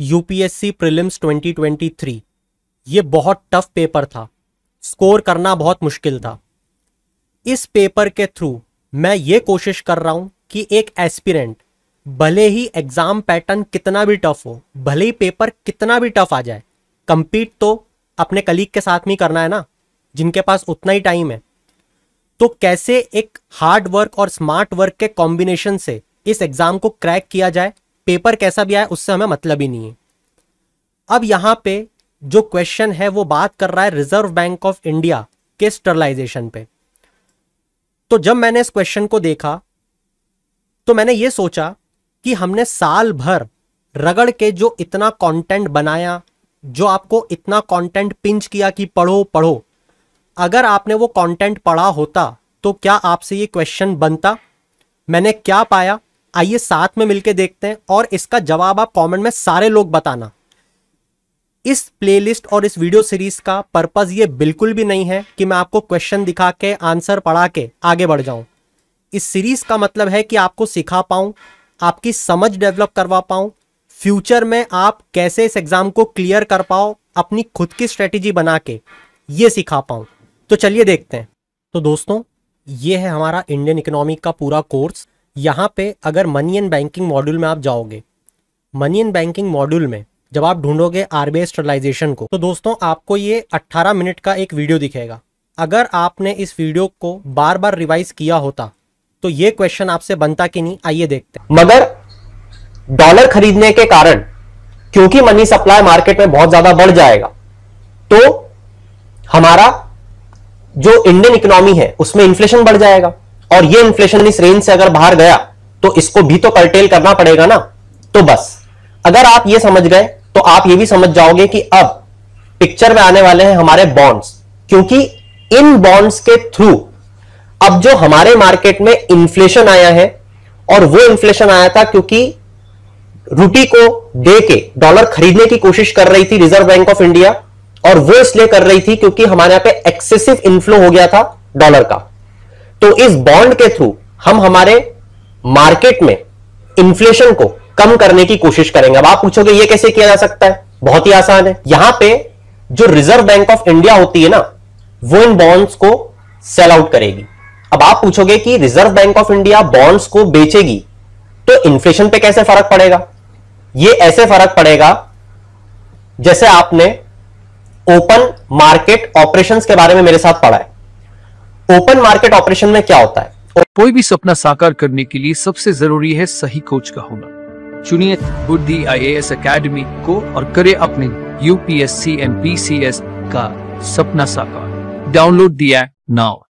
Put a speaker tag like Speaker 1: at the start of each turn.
Speaker 1: UPSC prelims 2023 ये बहुत tough paper था। स्कोर करना बहुत मुश्किल था। इस पेपर के थ्रू मैं ये कोशिश कर रहा हूँ कि एक एस्पिरेंट, भले ही एग्ज़ाम पैटर्न कितना भी टफ हो, भले ही पेपर कितना भी टफ आ जाए, कंपीट तो अपने कलीग के साथ में करना है ना, जिनके पास उतना ही टाइम है। तो कैसे एक हार्ड वर्क और स्मार्ट वर्क के कॉम्बिनेशन से इस एग्ज़ाम को क्रैक किया जाए? पेपर कैसा भी आए उससे हमें मतलब ही नहीं है। अब यहाँ पे जो क्वेश्चन है, वो बात कर रहा है रिज़र्व बैंक ऑफ़ इंडिया के स्टरलाइजेशन पे। तो जब मैंने इस क्वेश्चन को देखा तो मैंने ये सोचा कि हमने साल भर रगड़ के जो इतना कंटेंट बनाया, जो आपको इतना कंटेंट पिंच किया कि पढ़ो पढ़ो, अगर आपने वो कंटेंट पढ़ा होता तो क्या आपसे ये क्वेश्चन बनता? मैंने क्या पाया? आइए साथ में मिलकर देखते हैं और इसका जवाब आप कमेंट में सारे लोग बताना। इस प्लेलिस्ट और इस वीडियो सीरीज़ का पर्पज ये बिल्कुल भी नहीं है कि मैं आपको क्वेश्चन दिखा के, आंसर पढ़ा के आगे बढ़ जाऊँ। इस सीरीज़ का मतलब है कि आपको सिखा पाऊँ, आपकी समझ डेवलप करवा पाऊँ, फ्यूचर में आप कैसे इस एग्ज़ाम को क्लियर कर पाओ, अपनी खुद की स्ट्रेटेजी बना के ये सिखा पाऊँ। तो चलिए देखते हैं। तो दोस्तों, ये है हमारा इंडियन इकोनॉमी का पूरा कोर्स। यहाँ पे अगर मनी एंड बैंकिंग मॉड्यूल में आप जाओगे मनी एंड बैंकिंग मॉड्यूल में जब आप ढूंढोगे आरबीआई स्टरलाइजेशन को तो दोस्तों आपको ये 18 मिनट का एक वीडियो दिखेगा। अगर आपने इस वीडियो को बार बार रिवाइज किया होता तो ये क्वेश्चन आपसे बनता कि नहीं, आइए देखते
Speaker 2: मगर डॉलर खरीदने के कारण, क्योंकि मनी सप्लाई मार्केट में बहुत ज़्यादा बढ़ जाएगा तो हमारा जो इंडियन इकोनॉमी है, उसमें इन्फ्लेशन बढ़ जाएगा। और ये इन्फ्लेशन इस रेंज से अगर बाहर गया तो इसको भी तो कर्टेल करना पड़ेगा ना। तो बस, अगर आप ये समझ गए तो आप ये भी समझ जाओगे कि अब पिक्चर में आने वाले हैं हमारे बॉन्ड्स क्योंकि इन बॉन्ड्स के थ्रू अब जो हमारे मार्केट में इन्फ्लेशन आया है, और वो इन्फ्लेशन आया था क्योंकि रूपी को दे के डॉलर खरीदने की कोशिश कर रही थी रिज़र्व बैंक ऑफ़ इंडिया और वो इसलिए कर रही थी क्योंकि हमारे यहाँ पे एक्सेसिव इन्फ्लो हो गया था डॉलर का। तो इस बॉन्ड के थ्रू हम हमारे मार्केट में इन्फ्लेशन को कम करने की कोशिश करेंगे। अब आप पूछोगे, ये कैसे किया जा सकता है? बहुत ही आसान है। यहाँ पे जो रिज़र्व बैंक ऑफ़ इंडिया होती है ना, वो इन बॉन्ड्स को सेल आउट करेगी। अब आप पूछोगे कि Reserve Bank of India bonds को बेचेगी तो इन्फ्लेशन पे कैसे फ़र्क पड़ेगा? ये ऐसे फ़र्क पड़ेगा, जैसे आपने ओपन मार्केट ऑपरेशंस के बारे में मेरे साथ पढ़ा है। ओपन मार्केट ऑपरेशन में क्या होता है?
Speaker 3: कोई भी सपना साकार करने के लिए सबसे ज़रूरी है सही कोच का होना। चुनिए बुद्धि आई एस अकेडमी को और करे अपने यूपीएससी एंड पीसीएस का सपना साकार। डाउनलोड दिया नाउ